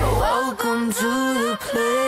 Welcome to the place.